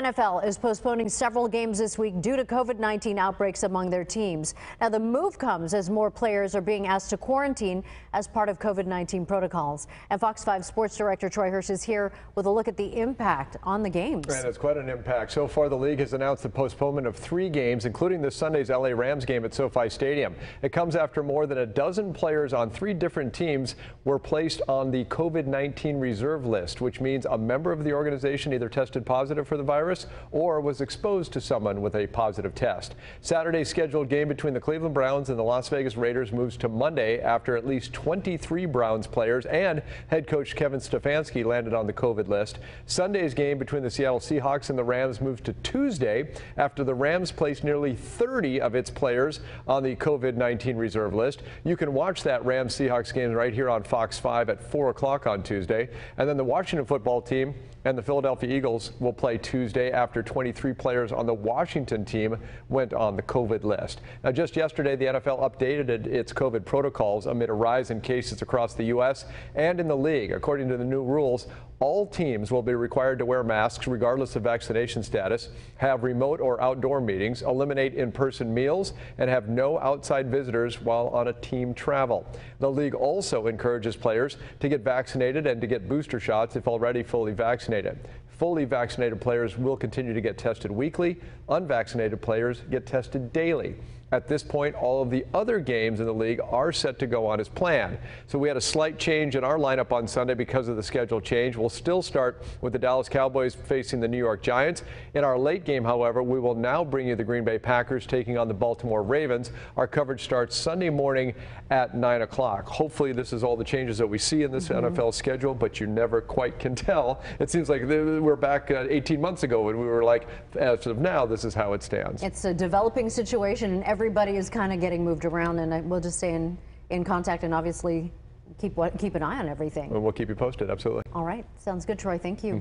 NFL is postponing several games this week due to COVID 19 outbreaks among their teams. Now, the move comes as more players are being asked to quarantine as part of COVID 19 protocols. And Fox 5 Sports Director Troy Hirsch is here with a look at the impact on the games. And it's quite an impact. So far, the league has announced the postponement of three games, including this Sunday's LA Rams game at SoFi Stadium. It comes after more than a dozen players on three different teams were placed on the COVID 19 reserve list, which means a member of the organization either tested positive for the virus virus or was exposed to someone with a positive test. Saturday's scheduled game between the Cleveland Browns and the Las Vegas Raiders moves to Monday after at least 23 Browns players and head coach Kevin Stefanski landed on the COVID list. Sunday's game between the Seattle Seahawks and the Rams moves to Tuesday after the Rams placed nearly 30 of its players on the COVID-19 reserve list. You can watch that Rams Seahawks game right here on Fox 5 at 4 o'clock on Tuesday. And then the Washington football team and the Philadelphia Eagles will play Tuesday after 23 players on the Washington team went on the COVID list. Now, just yesterday, the NFL updated its COVID protocols amid a rise in cases across the U.S. and in the league. According to the new rules, all teams will be required to wear masks regardless of vaccination status, have remote or outdoor meetings, eliminate in-person meals, and have no outside visitors while on a team travel. The league also encourages players to get vaccinated and to get booster shots if already fully vaccinated. Fully vaccinated players will continue to get tested weekly. Unvaccinated players get tested daily. At this point, all of the other games in the league are set to go on as planned. So we had a slight change in our lineup on Sunday because of the schedule change. We'll still start with the Dallas Cowboys facing the New York Giants. In our late game, however, we will now bring you the Green Bay Packers taking on the Baltimore Ravens. Our coverage starts Sunday morning at 9 o'clock. Hopefully, this is all the changes that we see in this mm -hmm. NFL schedule, but you never quite can tell. It seems like we're back uh, 18 months ago when we were like, as of now, this is how it stands. It's a developing situation, and everybody is kind of getting moved around, and we'll just stay in, in contact and obviously keep keep an eye on everything. we'll keep you posted, absolutely. All right, sounds good, Troy. Thank you. Mm -hmm.